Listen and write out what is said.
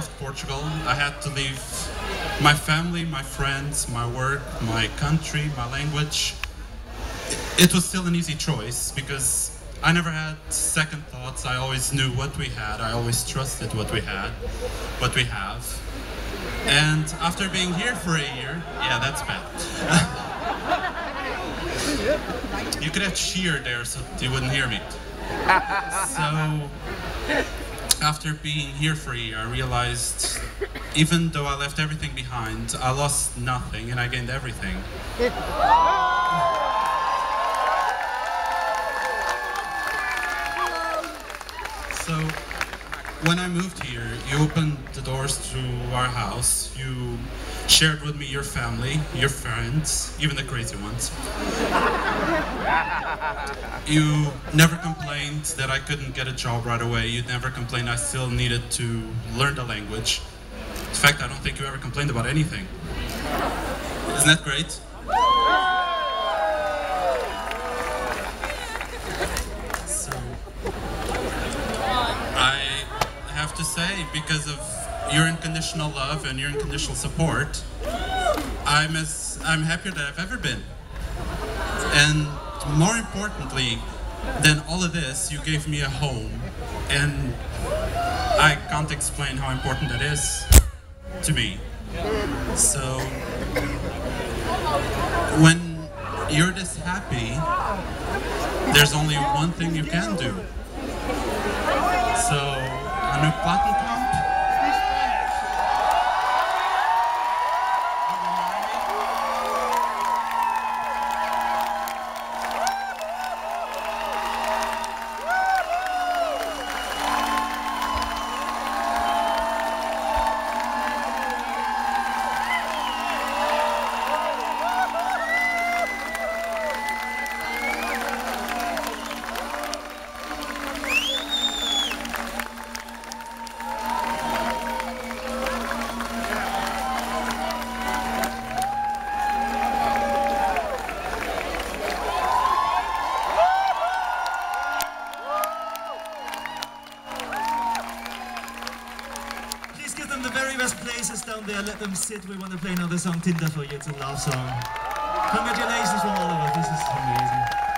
left Portugal, I had to leave my family, my friends, my work, my country, my language. It was still an easy choice because I never had second thoughts. I always knew what we had. I always trusted what we had, what we have. And after being here for a year, yeah, that's bad. you could have cheered there so you wouldn't hear me. So, after being here for a year, I realized even though I left everything behind, I lost nothing and I gained everything. So, when I moved here, you opened the doors to our house. You shared with me your family, your friends, even the crazy ones. You never complained that I couldn't get a job right away. You never complained I still needed to learn the language. In fact, I don't think you ever complained about anything. Isn't that great? So, I have to say, because of your unconditional love and your unconditional support, I'm as I'm happier than I've ever been. And more importantly than all of this, you gave me a home, and I can't explain how important that is to me. So when you're this happy, there's only one thing you can do. So, Le them the very best places down there. Let them sit. We want to play another song, Tinder for you. It's a love song. Congratulations from all of us. This is amazing.